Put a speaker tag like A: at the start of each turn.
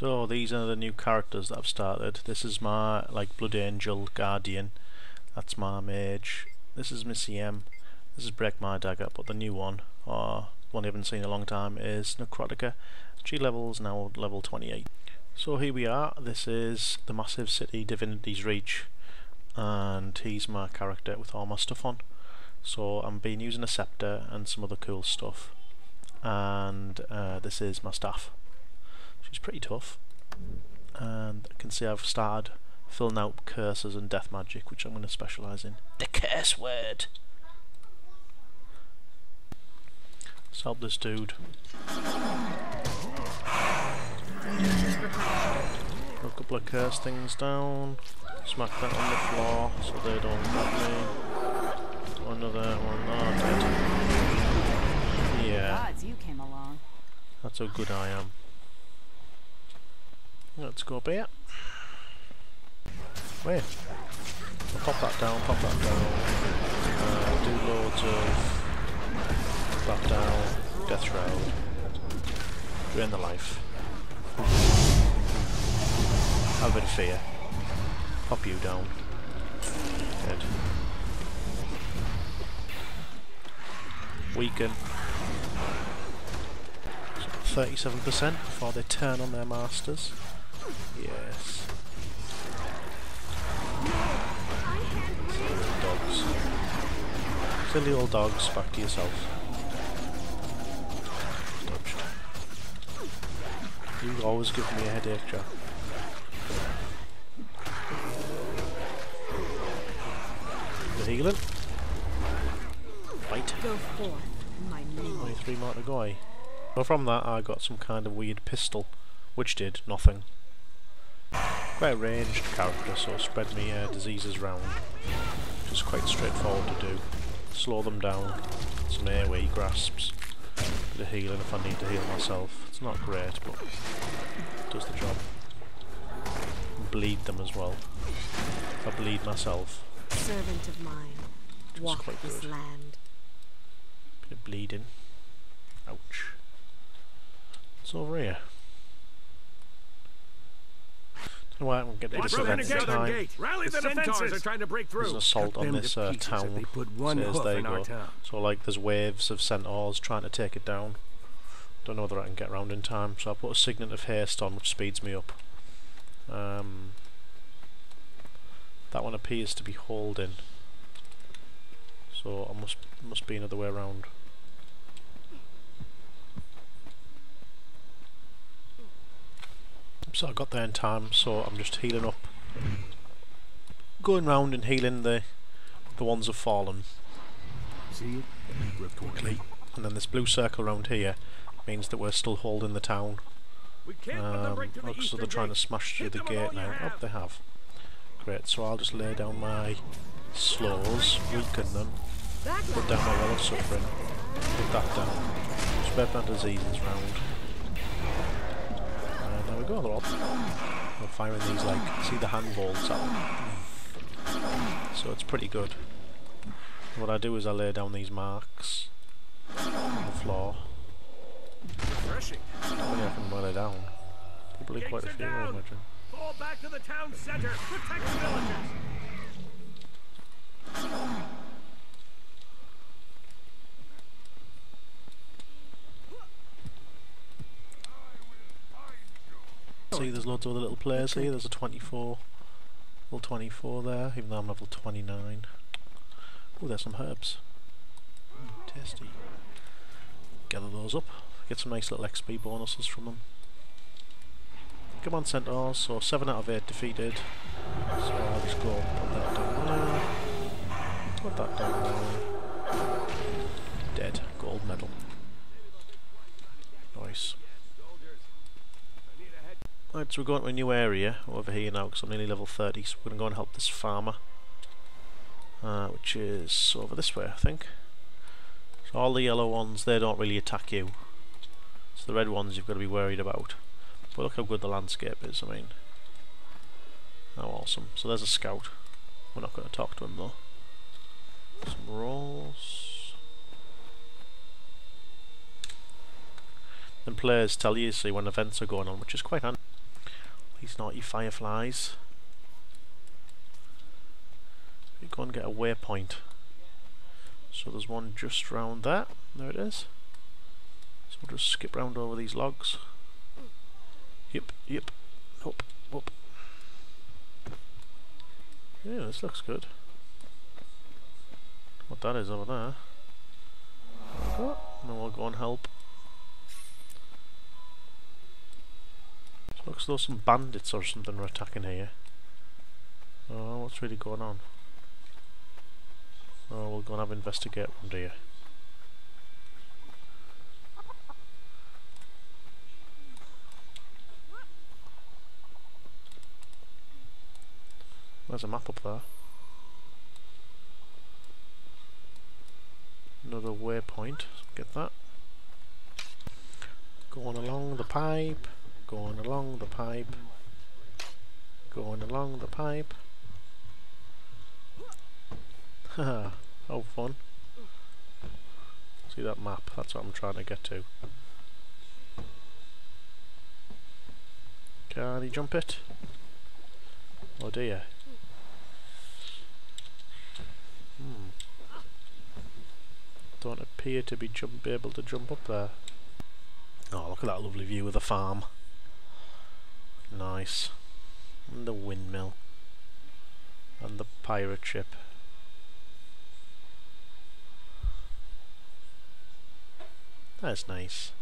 A: So these are the new characters that I've started. This is my like Blood Angel Guardian. That's my mage. This is Missy M. This is Break My Dagger, but the new one, or one I haven't seen in a long time, is Necrotica. G level's now level 28. So here we are. This is the massive city Divinity's Reach, and he's my character with all my stuff on. So I'm been using a scepter and some other cool stuff, and uh, this is my staff. She's pretty tough. And I can see I've started filling out curses and death magic, which I'm going to specialise in. The curse word! Let's help this dude. Put a couple of curse things down. Smack that on the floor so they don't get me. Another one. Oh, dead. Yeah. That's how good I am. Let's go up here. Where? Pop that down, pop that down. Uh, do loads of that down, death shroud. Drain the life. Have a bit of fear. Pop you down. Dead. Weaken. 37% before they turn on their masters. Yes. Silly dogs. Silly old dogs, back to yourself. Dodged. You always give me a headache, Jack. The healing. Right.
B: Go forth, my
A: Only three more to go. eh? Well, from that I got some kind of weird pistol, which did nothing. Quite a ranged character, so spread me uh, diseases round, which is quite straightforward to do. Slow them down, some airway grasps, bit of healing if I need to heal myself. It's not great, but it does the job. Bleed them as well. If I bleed myself,
B: servant of mine.
A: is
B: Walk this
A: good.
B: land.
A: bit of bleeding. Ouch. It's over here. Don't know why I won't get to this event in time.
C: Rally the, defenses! are trying to break through.
A: There's an assault on this uh,
C: pieces
A: town.
C: They put one
A: Says
C: hoof
A: there you go.
C: town.
A: So like there's waves of centaurs trying to take it down. Don't know whether I can get round in time, so I put a signet of haste on which speeds me up. Um, that one appears to be holding. So I must must be another way around. So I got there in time, so I'm just healing up. Going round and healing the the ones who've fallen
C: See it?
A: quickly. And then this blue circle around here means that we're still holding the town.
C: We can't
A: Um,
C: break the
A: looks so they're trying to smash through
C: Hit
A: the
C: them with all
A: gate now. Oh, they have. Great, so I'll just lay down my slows, weaken them, put down my well of suffering, put that down, spread my diseases round. We go, they're all we're firing these like, see the handballs out. So it's pretty good. What I do is I lay down these marks on the floor.
C: Refreshing.
A: How many I can lay down? Probably quite a few, I imagine.
C: Fall back to the town center. Protect villagers.
A: See, there's loads of other little players here. There's a 24, level 24 there, even though I'm level 29. Oh, there's some herbs. Mm, tasty. Gather those up. Get some nice little XP bonuses from them. Come on, Centaurs. So 7 out of 8 defeated. So I'll just go put that down there. Put that down there. Dead. Gold medal. Nice. Right, so we're going to a new area over here now because I'm nearly level 30, so we're going to go and help this farmer. Uh, which is over this way, I think. So all the yellow ones, they don't really attack you. It's the red ones you've got to be worried about. But look how good the landscape is, I mean. How awesome. So there's a scout. We're not going to talk to him though. Some rolls. Then players tell you, see, when events are going on, which is quite handy. These naughty fireflies. We go and get a waypoint. So there's one just round there. There it is. So we'll just skip round over these logs. Yep, yep. Up, up. Yeah, this looks good. What that is over there. And we'll go and help. looks as though some bandits or something are attacking here. Oh, what's really going on? Oh, we'll go and have investigate one day. There's a map up there. Another waypoint, get that. Going along the pipe, going along the pipe, going along the pipe. Haha, oh fun. See that map, that's what I'm trying to get to. Can he jump it? Oh dear. Hmm. Don't appear to be jump able to jump up there. Oh, look at that lovely view of the farm. Nice. And the windmill. And the pirate ship. That's nice.